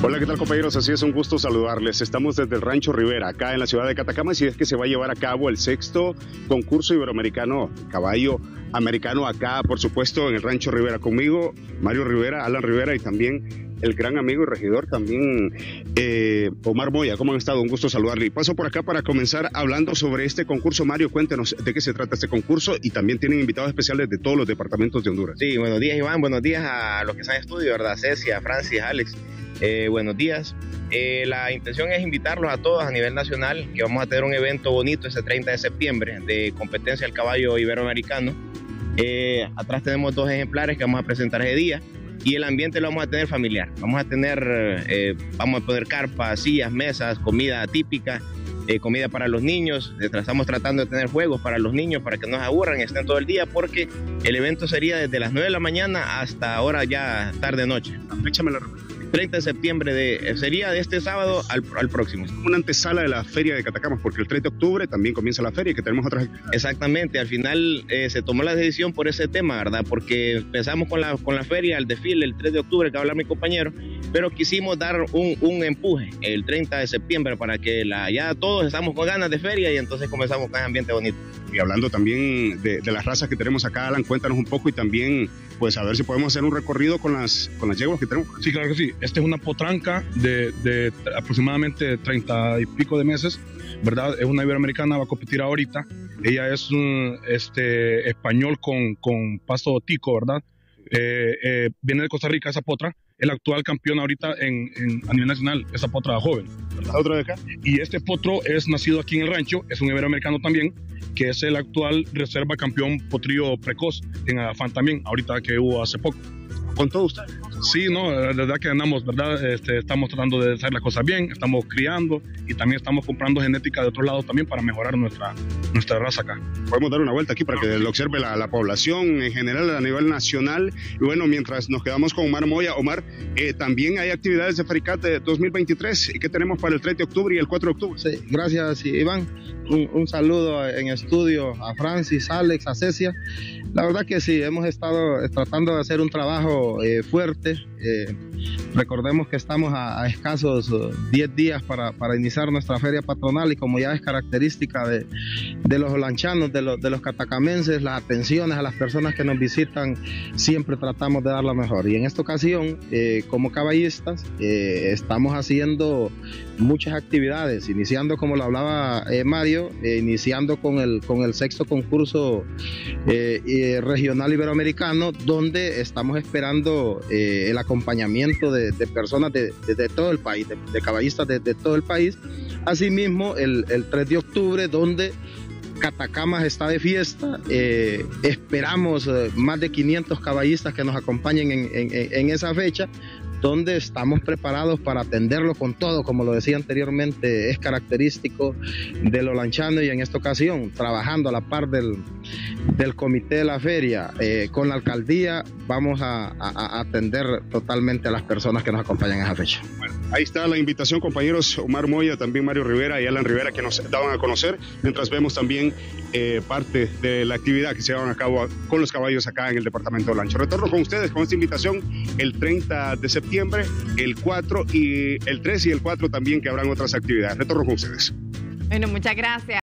Hola, ¿qué tal compañeros? Así es un gusto saludarles. Estamos desde el Rancho Rivera, acá en la ciudad de Catacamas, y es que se va a llevar a cabo el sexto concurso iberoamericano caballo americano acá, por supuesto, en el Rancho Rivera. Conmigo, Mario Rivera, Alan Rivera y también el gran amigo y regidor también, eh, Omar Moya. ¿Cómo han estado? Un gusto saludarle. Paso por acá para comenzar hablando sobre este concurso. Mario, cuéntenos de qué se trata este concurso y también tienen invitados especiales de todos los departamentos de Honduras. Sí, buenos días Iván, buenos días a los que están en estudio, ¿verdad? Cecia, Francis, Alex. Eh, buenos días. Eh, la intención es invitarlos a todos a nivel nacional, que vamos a tener un evento bonito ese 30 de septiembre de competencia del caballo iberoamericano. Eh, atrás tenemos dos ejemplares que vamos a presentar ese día y el ambiente lo vamos a tener familiar. Vamos a tener, vamos a poner carpas, sillas, mesas, comida típica, comida para los niños. Estamos tratando de tener juegos para los niños para que no se aburran estén todo el día porque el evento sería desde las 9 de la mañana hasta ahora ya tarde-noche. La 30 de septiembre de, sería de este sábado al, al próximo. Una antesala de la feria de Catacamas, porque el 30 de octubre también comienza la feria y que tenemos otras. Exactamente, al final eh, se tomó la decisión por ese tema, ¿verdad? Porque empezamos con la, con la feria, el desfile el 3 de octubre, que va a hablar mi compañero, pero quisimos dar un, un empuje el 30 de septiembre para que la, ya todos estamos con ganas de feria y entonces comenzamos con ese ambiente bonito. Y hablando también de, de las razas que tenemos acá, Alan, cuéntanos un poco y también, pues a ver si podemos hacer un recorrido con las, con las yeguas que tenemos. Sí, claro que sí. Esta es una potranca de, de aproximadamente 30 y pico de meses, ¿verdad? Es una iberoamericana, va a competir ahorita. Ella es un este, español con, con paso tico, ¿verdad? Eh, eh, viene de Costa Rica esa potra, el actual campeón ahorita en, en, a nivel nacional, esa potra joven. ¿verdad? ¿Otra de acá? Y este potro es nacido aquí en el rancho, es un iberoamericano también, que es el actual reserva campeón potrillo precoz en Afán también, ahorita que hubo hace poco. ¿Con todo usted? Sí, no, la verdad que andamos, ¿verdad? Este, estamos tratando de hacer las cosas bien, estamos criando y también estamos comprando genética de otros lados también para mejorar nuestra, nuestra raza acá. Podemos dar una vuelta aquí para que lo observe la, la población en general a nivel nacional. Y bueno, mientras nos quedamos con Omar Moya, Omar, eh, también hay actividades de Fericate 2023 y que tenemos para el 3 de octubre y el 4 de octubre. Sí, gracias Iván. Un, un saludo en estudio a Francis, Alex, a Cecia. La verdad que sí, hemos estado tratando de hacer un trabajo eh, fuerte. Eh, recordemos que estamos a, escasos 10 días para, para, iniciar nuestra feria patronal y como ya es característica de, de los lanchanos, de, los, de los catacamenses, las atenciones a las personas que nos visitan, siempre tratamos de dar lo mejor. Y en esta ocasión, eh, como caballistas, eh, estamos haciendo muchas actividades, iniciando como lo hablaba eh, Mario, iniciando con el, con el sexto concurso regional iberoamericano, donde estamos esperando el acompañamiento de, personas de, todo el país, de, caballistas de, todo el país. Asimismo, el, el 3 de octubre, donde Catacamas está de fiesta. Eh, esperamos eh, más de 500 caballistas que nos acompañen en, en, en, esa fecha, donde estamos preparados para atenderlo con todo, como lo decía anteriormente, es característico de lo lanchano y en esta ocasión, trabajando a la par del, del comité de la feria eh, con la alcaldía, vamos a, a, a, atender totalmente a las personas que nos acompañan en esa fecha. Bueno, ahí está la invitación, compañeros Omar Moya, también Mario Rivera y Alan Rivera, que nos daban a conocer, mientras vemos también eh, parte de la actividad que se llevan a cabo con los caballos acá en el departamento de Lancho. Retorno con ustedes con esta invitación el 30 de septiembre, el 4 y el 3 y el 4 también que habrán otras actividades. Retorno con ustedes. Bueno, muchas gracias.